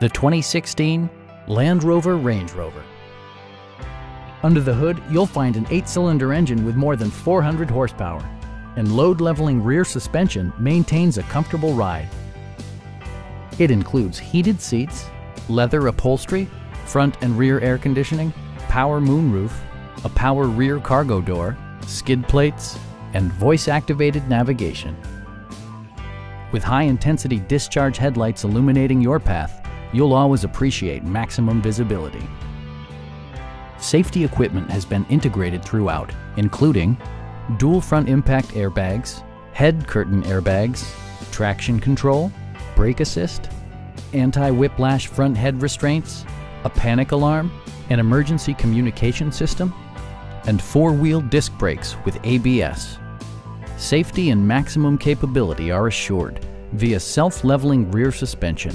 the 2016 Land Rover Range Rover. Under the hood, you'll find an eight-cylinder engine with more than 400 horsepower, and load-leveling rear suspension maintains a comfortable ride. It includes heated seats, leather upholstery, front and rear air conditioning, power moonroof, a power rear cargo door, skid plates, and voice-activated navigation. With high-intensity discharge headlights illuminating your path, you'll always appreciate maximum visibility. Safety equipment has been integrated throughout, including dual front impact airbags, head curtain airbags, traction control, brake assist, anti-whiplash front head restraints, a panic alarm, an emergency communication system, and four-wheel disc brakes with ABS. Safety and maximum capability are assured via self-leveling rear suspension,